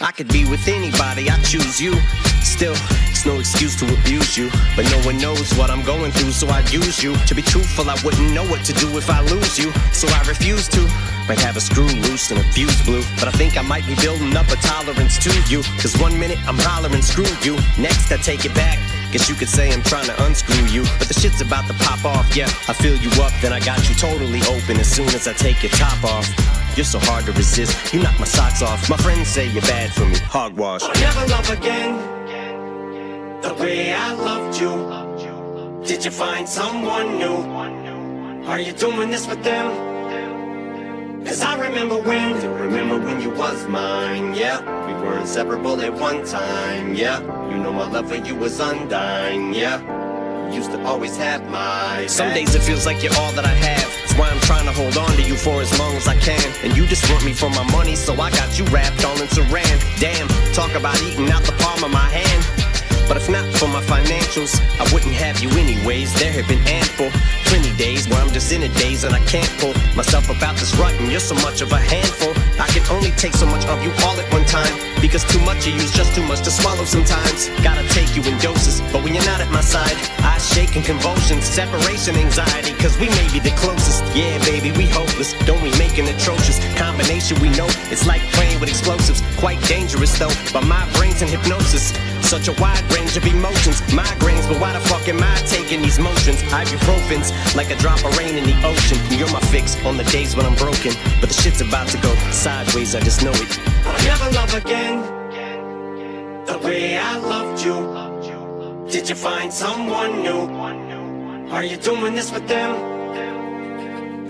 I could be with anybody, I choose you. Still, it's no excuse to abuse you. But no one knows what I'm going through, so I'd use you. To be truthful, I wouldn't know what to do if I lose you. So I refuse to. Might have a screw loose and a fuse blew. But I think I might be building up a tolerance to you. Cause one minute I'm hollering, screw you. Next, I take it back. Guess you could say I'm trying to unscrew you. But the shit's about to pop off, yeah. I fill you up, then I got you totally open as soon as I take your top off. You're so hard to resist, you knock my socks off. My friends say you're bad for me, hogwash. I'll never love again the way I loved you. Did you find someone new? Are you doing this with them? Cause I remember when, you remember when you was mine, yeah. We were inseparable at one time, yeah. You know my love for you was undying, yeah. Used to always have my Some days it feels like you're all that I have. That's why I'm trying to hold on to you for as long as I can. And you just want me for my money, so I got you wrapped all in saran. Damn, talk about eating out the palm of my hand. But if not for my financials, I wouldn't have you anyways. There have been ample, plenty days where I'm just in a daze and I can't pull myself about this rut. And you're so much of a handful. I can only take so much of you all at one time. Because too much of you's just too much to swallow sometimes. Gotta take you in doses, but when you're not at my side, I shake in convulsions, separation anxiety. Cause we may be the closest. Yeah, baby, we hopeless. Don't we make an atrocious combination? We know it's like playing with explosives. Quite dangerous though, but my brain's in hypnosis. Such a wide range of emotions, migraines, but why the fuck am I taking these motions? Ibuprofens, like a drop of rain in the ocean. You're my fix on the days when I'm broken, but the shit's about to go sideways. I just know it. I'll never love again the way I loved you. Did you find someone new? Are you doing this with them?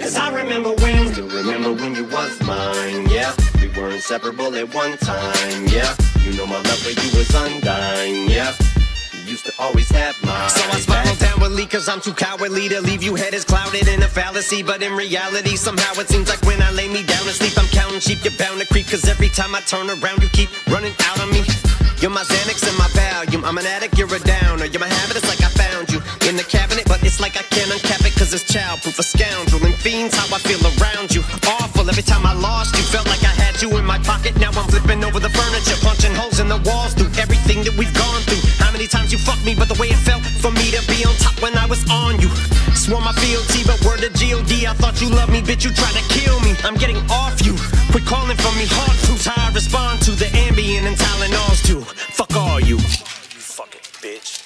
Cause I remember when, you remember when you was mine, yeah. We were inseparable at one time, yeah. You know my love for you was undying, yeah. You used to always have my So I spiral downwardly cause I'm too cowardly to leave you head is clouded in a fallacy But in reality somehow it seems like when I lay me down to sleep I'm counting sheep, you're bound to creep Cause every time I turn around you keep running out on me You're my Xanax and my Valium I'm an addict, you're a downer You're my habit, it's like I found you in the cabinet But it's like I can't uncap it cause it's childproof. A scoundrel and fiends, how I feel around you. Awful, every time I lost you, felt like I had you in my pocket. Now I'm flipping over the furniture, punching holes in the walls through everything that we've gone through. How many times you fucked me, but the way it felt for me to be on top when I was on you. Swore my fealty, but word to GOD, I thought you loved me, bitch, you tried to kill me. I'm getting off you. Quit calling for me, hard too how I respond to the Ambien and Tylenols too. Fuck all you. You fucking bitch.